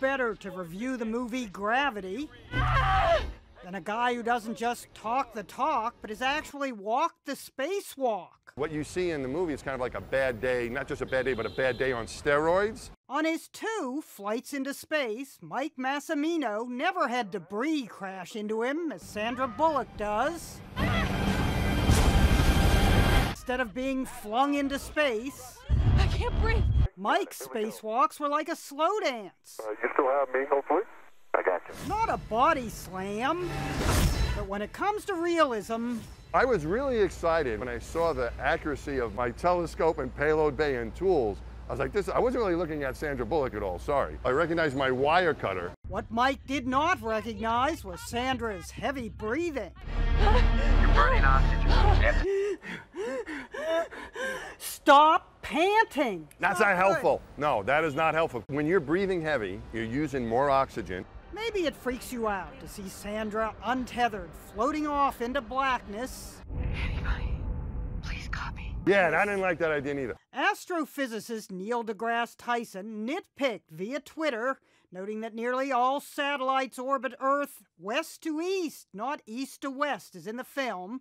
better to review the movie Gravity than a guy who doesn't just talk the talk, but has actually walked the spacewalk. What you see in the movie is kind of like a bad day, not just a bad day, but a bad day on steroids. On his two flights into space, Mike Massimino never had debris crash into him as Sandra Bullock does. Instead of being flung into space, can't breathe. Mike's spacewalks were like a slow dance. Uh, you still have me, hopefully? I got you. Not a body slam, but when it comes to realism, I was really excited when I saw the accuracy of my telescope and payload bay and tools. I was like, this, I wasn't really looking at Sandra Bullock at all, sorry. I recognized my wire cutter. what Mike did not recognize was Sandra's heavy breathing. You're burning oxygen. Stop panting! That's not helpful. No, that is not helpful. When you're breathing heavy, you're using more oxygen. Maybe it freaks you out to see Sandra untethered, floating off into blackness. Anybody, please copy. Yeah, and I didn't like that idea either. Astrophysicist Neil deGrasse Tyson nitpicked via Twitter, noting that nearly all satellites orbit Earth west to east, not east to west, as in the film.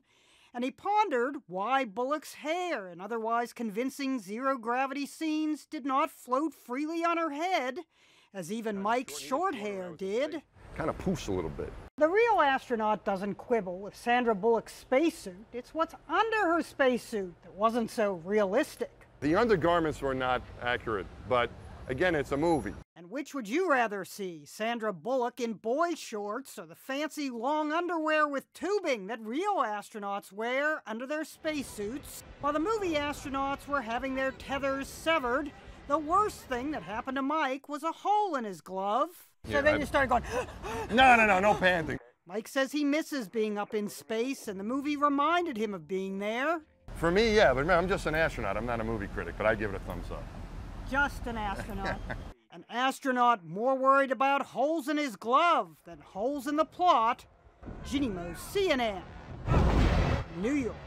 And he pondered why Bullock's hair and otherwise convincing zero gravity scenes did not float freely on her head, as even Mike's short hair did. Kind of poofs a little bit. The real astronaut doesn't quibble with Sandra Bullock's spacesuit. It's what's under her spacesuit that wasn't so realistic. The undergarments were not accurate, but again, it's a movie. Which would you rather see, Sandra Bullock in boy shorts or the fancy long underwear with tubing that real astronauts wear under their spacesuits? While the movie astronauts were having their tethers severed, the worst thing that happened to Mike was a hole in his glove. So Yeah, then I- you started going, No, no, no, no panting. Mike says he misses being up in space, and the movie reminded him of being there. For me, yeah, but remember, I'm just an astronaut. I'm not a movie critic, but I give it a thumbs up. Just an astronaut. an astronaut more worried about holes in his glove than holes in the plot, Jeanne Moos CNN, New York.